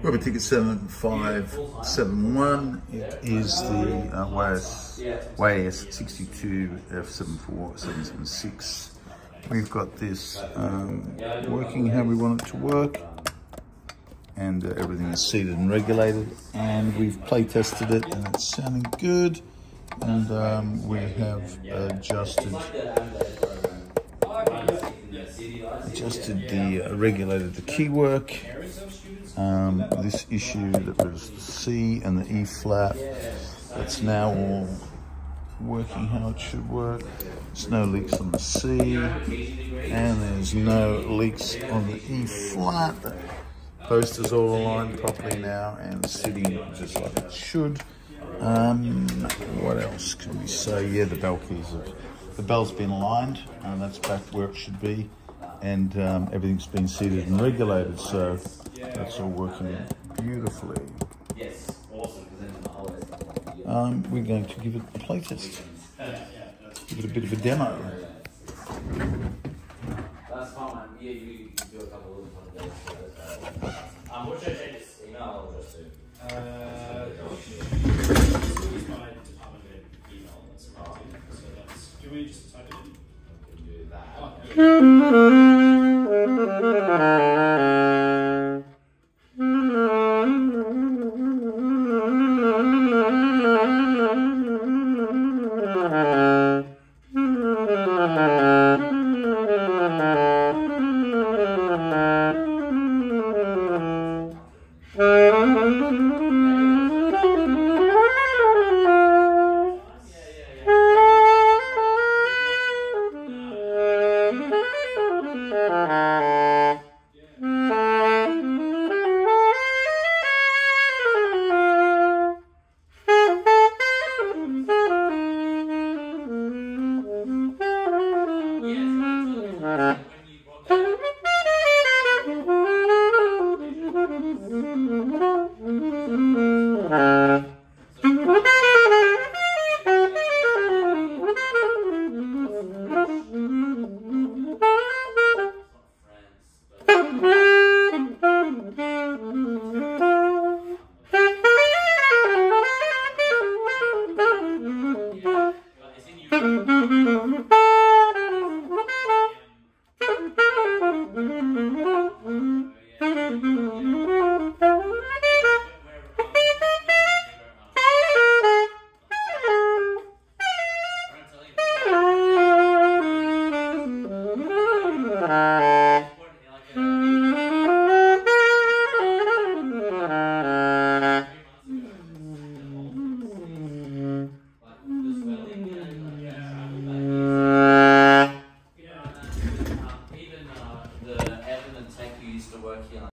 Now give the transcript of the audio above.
Rubber ticket 7571. It is the uh, YAS, YAS 62 F74776. We've got this um, working how we want it to work. And uh, everything is seated and regulated. And we've play tested it and it's sounding good. And um, we have adjusted adjusted the uh, regulated the key work um, this issue that was the C and the E flat it's now all working how it should work. There's no leaks on the C and there's no leaks on the E flat. The post is all aligned properly now and sitting just like it should. Um, what else can we say? Yeah the bell keys have the bell's been aligned and that's back where it should be and um, everything's been seated and regulated so that's all working beautifully Yes, awesome. um, we're going to give it a playtest. give it a bit of a demo That's fine. Yeah, you, do a couple of that. Oh, Mm-hmm. Música